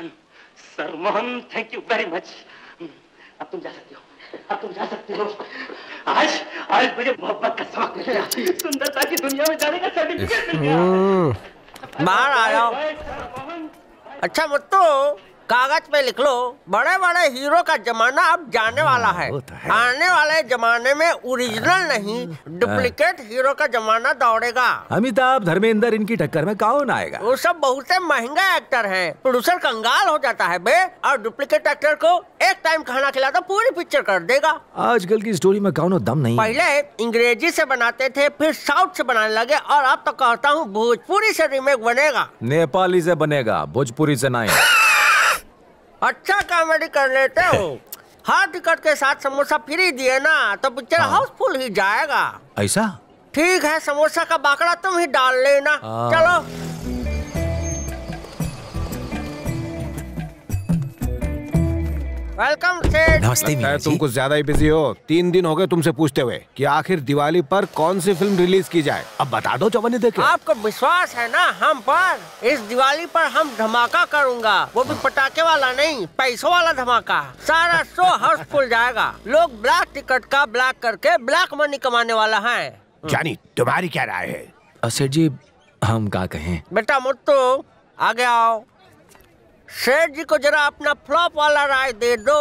Mohan sir Mohan thank you very much. अब तुम जा सकते हो अब तुम जा सकते हो। आज आज मुझे मोहब्बत का सबक मिल गया सुंदरता की दुनिया में जाने का सर्टिफिकेट मिल गया। बाहर आ जाओ। अच्छा मुत्तू। कागज़ पे लिख लो बड़े बड़े हीरो का जमाना अब जाने वाला है है। आने वाले जमाने में ओरिजिनल नहीं डुप्लीकेट हीरो का जमाना दौड़ेगा। अमिताभ धर्मेंद्र इनकी टक्कर में कौन आएगा? वो सब बहुत से महँगे एक्टर हैं। प्रोड्यूसर कंगाल हो जाता है बे और डुप्लीकेट एक्टर को एक टाइम खाना खिला तो पूरी पिक्चर कर देगा। आजकल की स्टोरी में कौनो दम नहीं पहले अंग्रेज़ी से बनाते थे फिर साउथ से बनाने लगे और अब तो कहता हूँ भोजपुरी से रीमेक बनेगा। नेपाली से बनेगा भोजपुरी से नहीं। अच्छा कॉमेडी कर लेते हो। हर टिकट के साथ समोसा फ्री दिए ना तो पिक्चर हाउसफुल ही जाएगा। ऐसा? ठीक है समोसा का बाकड़ा तुम ही डाल लेना। हाँ। चलो। वेलकम नमस्ते है तुम कुछ ज़्यादा ही बिज़ी हो। तीन दिन हो गए तुमसे पूछते हुए कि आखिर दिवाली पर कौन सी फ़िल्म रिलीज़ की जाए? अब बता दो जवानी देखे आपको विश्वास है ना हम पर? इस दिवाली पर हम धमाका करूँगा। वो भी पटाखे वाला नहीं पैसों वाला धमाका। सारा शो हाउसफुल जाएगा। लोग ब्लैक टिकट का ब्लैक करके ब्लैक मनी कमाने वाला है। जानी तुम्हारी क्या राय है? सेठ जी हम क्या कहें? बेटा मुत्तू आगे आओ। सेठ जी को जरा अपना फ्लॉप वाला राय दे दो।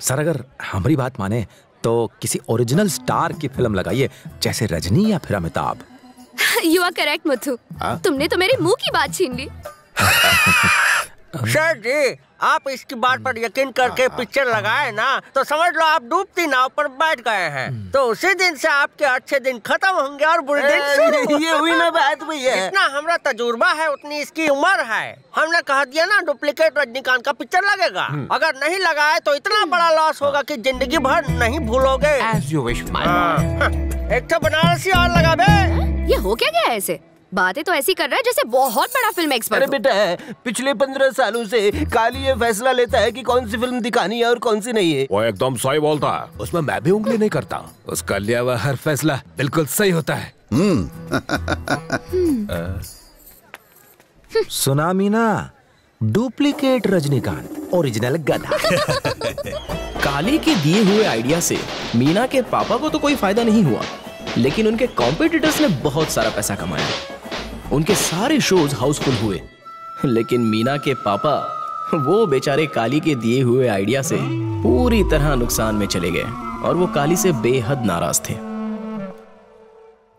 सर अगर हमारी बात माने तो किसी ओरिजिनल स्टार की फ़िल्म लगाइए जैसे रजनी या फिर Amitabh. You are correct Mathu तुमने तो मेरे मुँह की बात छीन ली। शेठ जी आप इसकी बात पर यकीन करके पिक्चर लगाए ना तो समझ लो आप डूबती नाव पर बैठ गए हैं। तो उसी दिन से आपके अच्छे दिन खत्म होंगे और बुरे दिन ये हुई ना बात भैया जितना हमारा तजुर्बा है उतनी इसकी उम्र है। हमने कहा दिया ना डुप्लीकेट रजनीकांत का पिक्चर लगेगा। अगर नहीं लगाए तो इतना बड़ा लॉस होगा की ज़िंदगी भर नहीं भूलोगे। एज यू विश हाँ, एक तो बनारसी और लगा ये हो क्या गया ऐसे? बातें तो ऐसी कर रहा है जैसे बहुत बड़ा फ़िल्म एक्सपर्ट अरे बेटा पिछले पंद्रह सालों से काली ये फैसला लेता है कि कौन सी फ़िल्म दिखानी है और कौन सी नहीं है। वो एकदम सही बोलता। है उसमें मैं भी उंगली नहीं करता उसका लिया हुआ हर फैसला बिल्कुल सही होता है। सुना मीना डुप्लीकेट रजनीकांत ओरिजिनल गधा। काली के दिए हुए आइडिया से मीना के पापा को तो कोई फ़ायदा नहीं हुआ लेकिन उनके कॉम्पिटिटर्स ने बहुत सारा पैसा कमाया। उनके सारे शोज़ हाउसफुल हुए। लेकिन मीना के पापा वो बेचारे काली के दिए हुए आइडिया से पूरी तरह नुकसान में चले गए और वो काली से बेहद नाराज़ थे।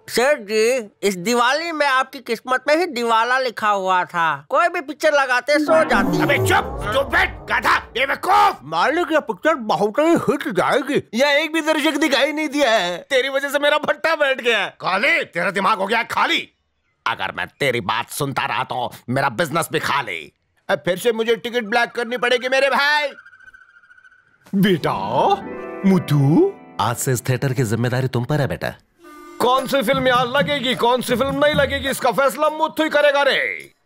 सेठ जी इस दिवाली में आपकी किस्मत में ही दिवाला लिखा हुआ था। कोई भी पिक्चर लगाते सो जाती। अबे चुप चुप बैठ गधा बेवकूफ़। मालिक ये पिक्चर बहुत ही हिट जाएगी। यहाँ एक भी दर्शक दिखाई नहीं दिया है। तेरी वजह से मेरा भट्टा बैठ गया है। काली तेरा दिमाग हो गया खाली। अगर मैं तेरी बात सुनता रहा तो मेरा बिज़नेस भी खाली। अब फिर से मुझे टिकट ब्लैक करनी पड़ेगी मेरे भाई। बेटा मुतू आज से इस थिएटर की ज़िम्मेदारी तुम पर है बेटा। कौन सी फ़िल्म यहाँ लगेगी कौन सी फ़िल्म नहीं लगेगी इसका फैसला मुथु ही करेगा रे।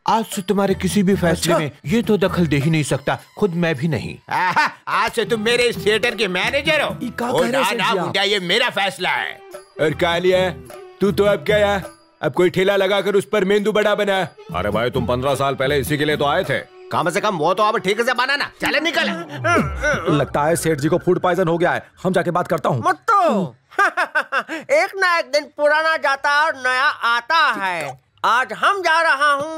आज से तुम्हारे किसी भी फैसले अच्छा? में ये तो दखल दे ही नहीं सकता खुद मैं भी नहीं। आहा, आज से तुम मेरे इस थिएटर के मैनेजर हो। कह ना ना ये मेरा फैसला है। और कालिया तू तो अब क्या है? अब कोई ठेला लगाकर उस पर मेंदू बड़ा बना। अरे भाई तुम पंद्रह साल पहले इसी के लिए तो आए थे। कम से कम वो तो अब ठीक से बनाना। चले निकल। लगता है सेठ जी को फ़ूड पॉइजन हो गया है। हम जाके बात करता हूँ। एक ना एक दिन पुराना जाता और नया आता है। आज हम जा रहा हूँ।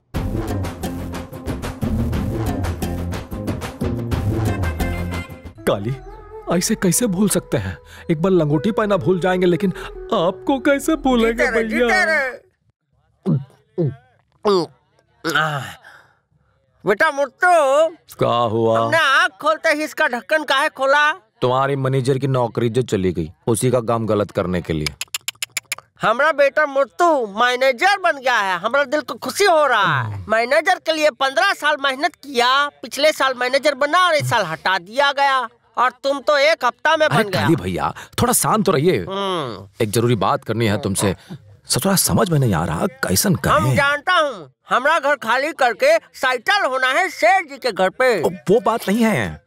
काली ऐसे कैसे भूल सकते हैं? एक बार लंगोटी पहना भूल जाएँगे लेकिन आपको कैसे भूलेंगे भैया? बेटा मुत्तू क्या हुआ? हमने आँख खोलते ही इसका ढक्कन काहे खोला? तुम्हारी मैनेजर की नौकरी जो चली गई उसी का काम गलत करने के लिए। हमारा बेटा मुत्तू मैनेजर बन गया है हमारा दिल को खुशी हो रहा है। मैनेजर के लिए पंद्रह साल मेहनत किया पिछले साल मैनेजर बना और इस साल हटा दिया गया और तुम तो एक हफ़्ता में बन गया। भैया थोड़ा शांत तो रहिए। हम्म, एक ज़रूरी बात करनी है तुमसे। सचुरा समझ में नहीं आ रहा कैसन हम जानता हूँ हमारा घर खाली करके साइटल होना है सेठ जी के घर पे। ओ, वो बात नहीं है।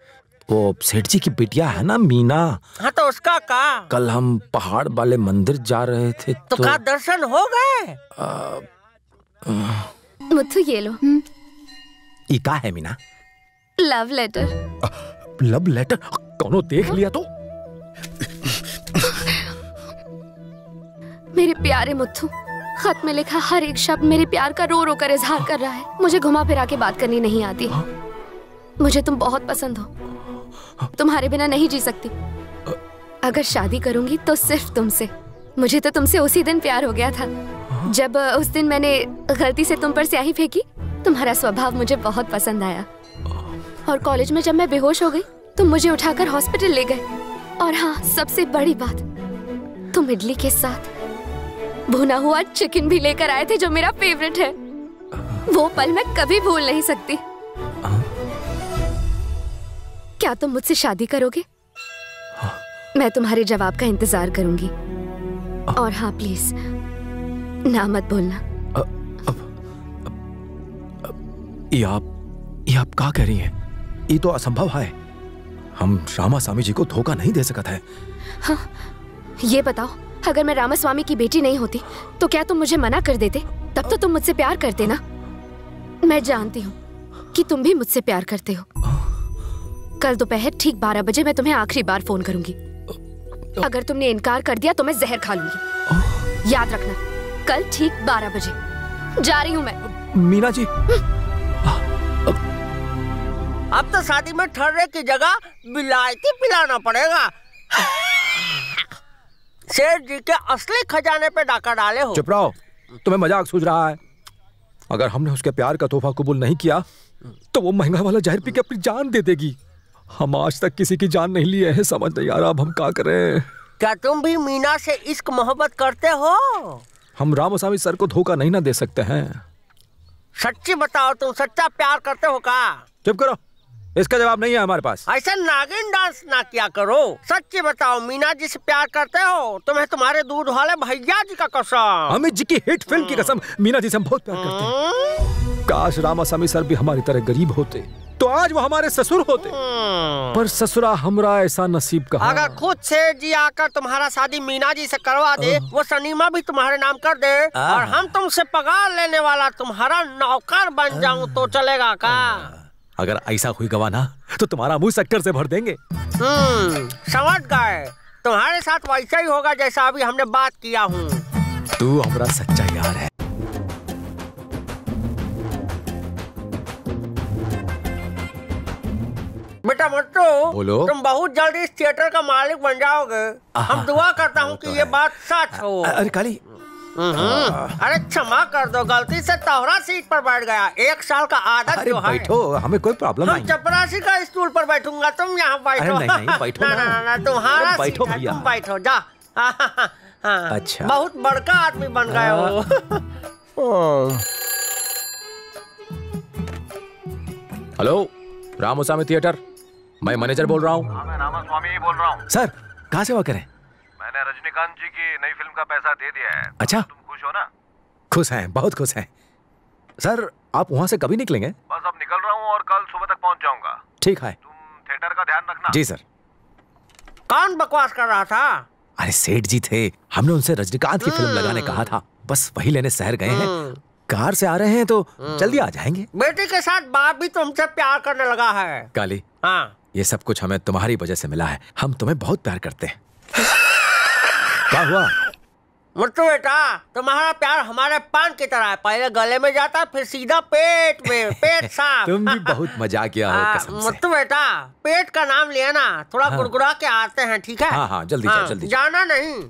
वो सेठ जी की बिटिया है ना मीना। हाँ तो उसका का? कल हम पहाड़ वाले मंदिर जा रहे थे तो तो का दर्शन हो गए? मुथु ये लो। हम्म, का है Meena? Love letter love letter कौनो देख लिया तो? मेरे प्यारे मुत्थू खत में लिखा हर एक शब्द मेरे प्यार का रो रो कर इजहार कर रहा है। मुझे घुमा फिरा के बात करनी नहीं आती। मुझे तुम बहुत पसंद हो। तुम्हारे बिना नहीं जी सकती। अगर शादी करूँगी तो सिर्फ़ तुमसे। मुझे तो तुमसे उसी दिन प्यार हो गया था। जब उस दिन मैंने गलती से तुम पर स्याही फेंकी तुम्हारा स्वभाव मुझे बहुत पसंद आया। और कॉलेज में जब मैं बेहोश हो गई तुम मुझे उठाकर हॉस्पिटल ले गए। और हाँ सबसे बड़ी बात तुम इडली के साथ भुना हुआ चिकन भी लेकर आए थे जो मेरा फेवरेट है। वो पल मैं कभी भूल नहीं सकती। क्या तुम मुझसे शादी करोगे? मैं तुम्हारे जवाब का इंतज़ार करूँगी। और हाँ प्लीज़ ना मत बोलना ये आप ये आप का कह रही हैं? ये तो असंभव है। हम रामा स्वामी जी को धोखा नहीं दे सकते हैं ये बताओ अगर मैं रामास्वामी की बेटी नहीं होती तो क्या तुम मुझे मना कर देते? तब तो तुम मुझसे प्यार करते ना? मैं जानती हूँ कि तुम भी मुझसे प्यार करते हो। कल दोपहर ठीक बारह बजे मैं तुम्हें आखिरी बार फ़ोन करूँगी। अगर तुमने इनकार कर दिया तो मैं जहर खा लूँगी। याद रखना कल ठीक बारह बजे। जा रही हूँ मैं। मीना जी। अब तो शादी में ठहरने की जगह विलायती पिलाना पड़ेगा। सेठ जी के असली खजाने पे डाका डाले हो। चुप रहो तुम्हें मज़ाक सूझ रहा है। अगर हमने उसके प्यार का तोहफा कबूल नहीं किया तो वो महँगा वाला जहर पी के अपनी जान दे देगी। हम आज तक किसी की जान नहीं लिए है समझ नहीं आ रहा अब हम क्या करें। क्या तुम भी मीना से इश्क मोहब्बत करते हो? हम रामस्वामी सर को धोखा नहीं ना दे सकते हैं। सच्ची बताओ तुम सच्चा प्यार करते हो का? चुप करो। इसका जवाब नहीं है हमारे पास। ऐसा नागिन डांस ना किया करो। सच्ची बताओ मीना जी से प्यार करते हो तुम्हें तुम्हारे दूध वाले भैया जी का कसम। अमित जी की हिट फ़िल्म की कसम मीना जी से हम बहुत प्यार करते हैं। काश रामास्वामी सर भी हमारी तरह गरीब होते तो आज वो हमारे ससुर होते। पर ससुरा हमरा ऐसा नसीब कहा? अगर खुद से जी आकर तुम्हारा शादी मीना जी से करवा दे वो सनीमा भी तुम्हारे नाम कर दे और हम तुमसे पगार लेने वाला तुम्हारा नौकर बन जाऊँ तो चलेगा का? अगर ऐसा हुई गवाना तो तुम्हारा मुँह शक्कर से भर देंगे। हम्म समझ गए। तुम्हारे साथ वैसा ही होगा जैसा अभी हमने बात किया हूँ। तू हमारा सच्चा यार है। बेटा मुट्टू बोलो। तुम बहुत जल्दी इस थिएटर का मालिक बन जाओगे। हम दुआ करता हूँ कि ये बात सच हो। अरे काली। अरे क्षमा कर दो गलती से तोहरा सीट पर बैठ गया। एक साल का आदत अरे जो है। बैठो हमें कोई प्रॉब्लम नहीं। चपरासी का स्टूल पर बैठूँगा तुम यहाँ बैठो। नहीं, नहीं, बैठो ना ना। ना तुम्हारा बैठो भैया। तुम बैठो जा। हाँ, अच्छा। बहुत बड़का आदमी बन गए हो। Hello Ramasamy theatre. मैं मैनेजर बोल रहा हूँ। मैं रामास्वामी ही बोल रहा हूँ। सर कहाँ से करें? रजनीकांत जी की नई फ़िल्म का पैसा दे दिया है। अच्छा। तुम खुश हो ना? खुश हैं बहुत खुश हैं। सर आप वहाँ से कभी निकलेंगे? बस अब निकल रहा हूँ और कल सुबह तक पहुँच जाऊँगा। ठीक है। तुम थिएटर का ध्यान रखना। जी सर। कौन बकवास कर रहा था? अरे सेठ जी थे। हमने उनसे रजनीकांत की फ़िल्म लगाने कहा था। बस वही लेने शहर गए हैं। कार से आ रहे हैं तो जल्दी आ जाएँगे। बेटी के साथ बाप भी तुमसे प्यार करने लगा है। काली हाँ। ये सब कुछ हमें तुम्हारी वजह से मिला है। हम तुम्हें बहुत प्यार करते हैं। क्या हुआ? मुट्टू बेटा तुम्हारा प्यार हमारे पान की तरह है। पहले गले में जाता है फिर सीधा पेट में पेट साफ़। तुम भी बहुत मज़ा किया हो हाँ, कसम से। मुट्टू बेटा पेट का नाम लिया ना थोड़ा हाँ। गुड़गुड़ा के आते हैं ठीक है? हाँ, हाँ, जल्दी हाँ, जल्दी जाना नहीं।